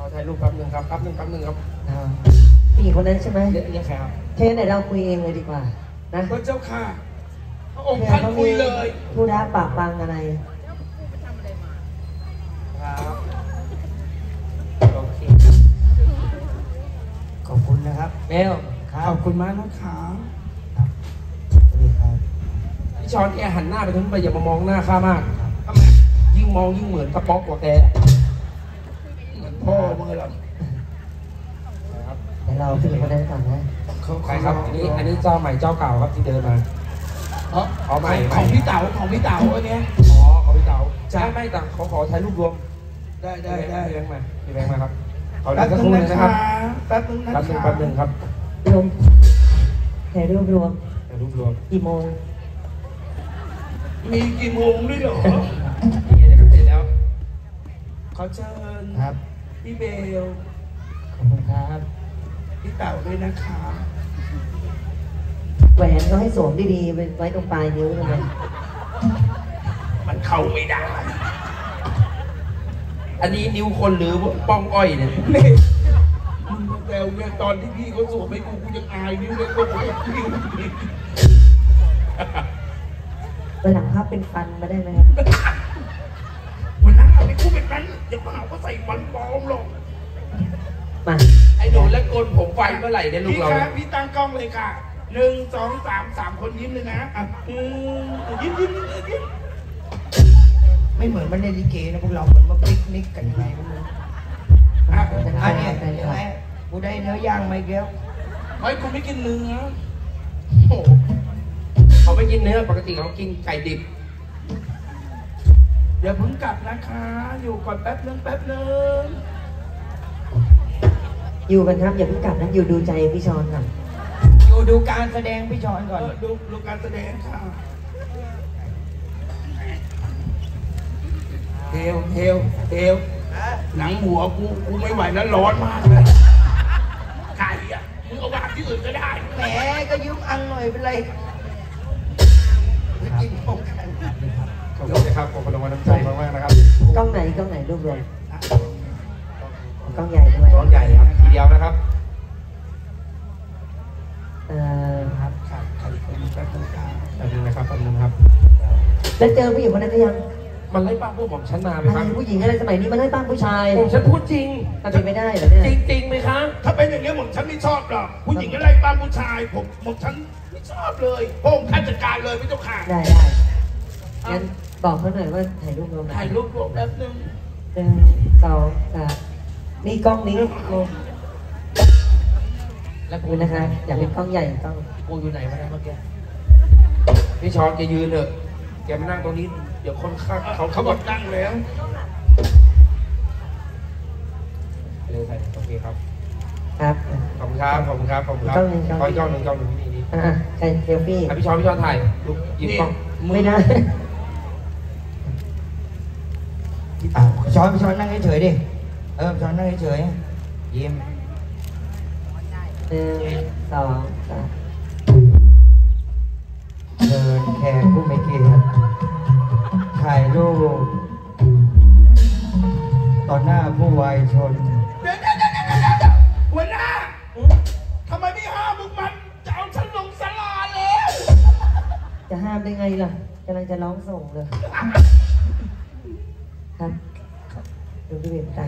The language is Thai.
อถ่ายรูปแป๊บหนึงครับแป๊บหนึงแป๊บหนึงครับอ่าผู้หญิงคนนั้นใช่ไหมเรียกเรียกใครครับเชิญไหนเราคุยเองเลยดีกว่า นะพระเจ้าค่ะพระองค์ท่านคุยเลยผู้รักปากปังอะไร ครับโอเคขอบคุณนะครับ เบลครับขอบคุณมากนะคะสวัสดีครับพี่ชอนแกหันหน้าไปทางนู้นไปอย่ามามองหน้าข้ามากทำไมยิ่งมองยิ่งเหมือนกระป๊อกกว่าแกเหมื อนพ่อมึงเหรอนะครับเดี๋ยวเราผู้หญิงคนนั้นก่อนนะเขาใครครับ อันนี้ อันนี้เจ้าใหม่เจ้าเก่าครับที่เดินมาอ๋อเอาใหม่ของพี่เต๋าของพี่เต๋าอันเนี้ยอ๋อขอพี่เต๋าจ้ะไม่ไม่แต่เขาขอถ่ายรูปรวม ได้ได้ได้พี่แบงค์มาพี่แบงค์มาครับขอแป๊บสักนึคงรู่นะนะคคะรับแป๊บนึงนะแป๊บหนึงคะแป๊บหนึงครับรวมถ่ายรูปรวมถ่ายรูปรวมกี่โมงมีกี่โมงด้วยเหรอนี่เดี๋ยวก็เสร็จแล้วขอเชิญครับ พี่เบล ขอบคุณครับ พี่เต๋าด้วยนะคะแหวนก็ให้สวมดีๆ ไว้ไว้ตรงปลายนิ้วเลยนะมันเข้าไม่ได้ อันนี้นิ้วคนหรือป้องอ้อยเนี่ยนี่มึงมาแซวเนี่ยตอนที่พี่เขาสวมให้กูกูยังอายนิ้วเลยก็บอกว่าพี่วันหลังภาพเป็นฟันมาได้ไหมครับ อย่ามาหาว่าใส่ฟันปลอมหรอกมาไอ้หนูแล้วโกนผมไฟเมื่อไหร่เนี่ยลูกพี่เราคะพี่ตั้งกล้องเลยค่ะหนึ่งสองสามสามคนยิ้มเลยนะอะอืมยิ้มยิ้มยิ้มยิ้มไม่เหมือนมันในลิเกนะพวกเราเหมือนมาปิกนิกกันยังไงก็ไม่รู้อะอันเนี้ยเห็นไหมกูได้เนื้อย่างไหมเกี้ยวเฮ้ยกูไม่กินเนื้อโอ้โหเขาไม่กินเนื้อปกติเขากินไก่ดิบ อย่าเพิ่งกลับนะคะ อยู่ก่อนแป๊บนึงแป๊บนึงอยู่กันครับอย่าเพิ่งกลับนะอยู่ดูใจพี่ชอนก่อนอยู่ดูการแสดงพี่ชอนเอก่อนอดูดูการแสดงค่ะเทวเทวเทวหนังหัวกูกูไม่ไหวแล้วร้อนมากเลยไก่อะมึงเอาวางที่อื่นก็ได้แหมก็ยืมอังหน่อยเป็นไร นะครับขอบคุณรางวัลน้ำใจมากๆนะครับกล้องไหนกล้องไหนรูปรวมกล้องใหญ่ด้วยร้องใหญ่ครับทีเดียวนะครับเอ่อครับครับครับแป๊บนึงครับแป๊บนึงนะครับแป๊บนึงครับแล้วเจอผู้หญิงคนนั้นหรือยังมันไล่ป้าพวกผมชั้นมาไหมอะคไรรับผู้หญิงอะไรสมัยนี้มาไล่ป้ามผู้ชายผมฉันพูดจริงทำเป็นไม่ได้เหรอเนี่ยจริงจริงๆไหมครับถ้าเป็นอย่างนี้ยผมฉันไม่ชอบหรอกผู้หญิงอะไรป้ามผู้ชายผมผมฉันไม่ชอบเลยพระองค์ท่านจัดการเลยไม่ต้องขาดได้ได้งั้น บอกเขาหน่อยว่าถ่ายรูปรวมหน่อถ่ายรูปรวมแป๊บนึงหนึ่งสองสามนี่กล้องนี้รวมแล้วดูนะคะ อยากเป็นกล้องใหญ่กล้องกูอยู่ไหนวะเนี่ยเมื่อกี้พี่ชอนแกยืนเถอะแกมานั่งตรงนี้ เดี๋ยวคนข้างเขาเขาบอกนั่งแล้วเลยใส่โอเคครับ ครับ ขอบคุณครับ ขอบคุณครับ ขอบคุณครับกล้องหนึ่งกล้องขอกล้องหนึ่งกล้องหนึ่งนี่นี่อะใครเซลฟี่อะพี่ชอนพี่ชอนถ่ายลูกหยิบกล้อง ไม่ได้ อะช้อนพี่ช้อนนั่งเฉยๆดิ เออช้อนนั่งเฉยๆยิ้มหนึ่งสองสามเชิญแขกผู้มีเกียรติถ่ายรูปต่อหน้าผู้วายชน เดี๋ยวเดี๋ยวเดี๋ยวเดี๋ยวเดี๋ยวหัวหน้าทำไมไม่ห้ามมึงมัน จะเอาฉันลงสลาแล้วจะห้ามได้ไงล่ะกำลังจะร้องส่งเลย ครับดูดิเบียนตา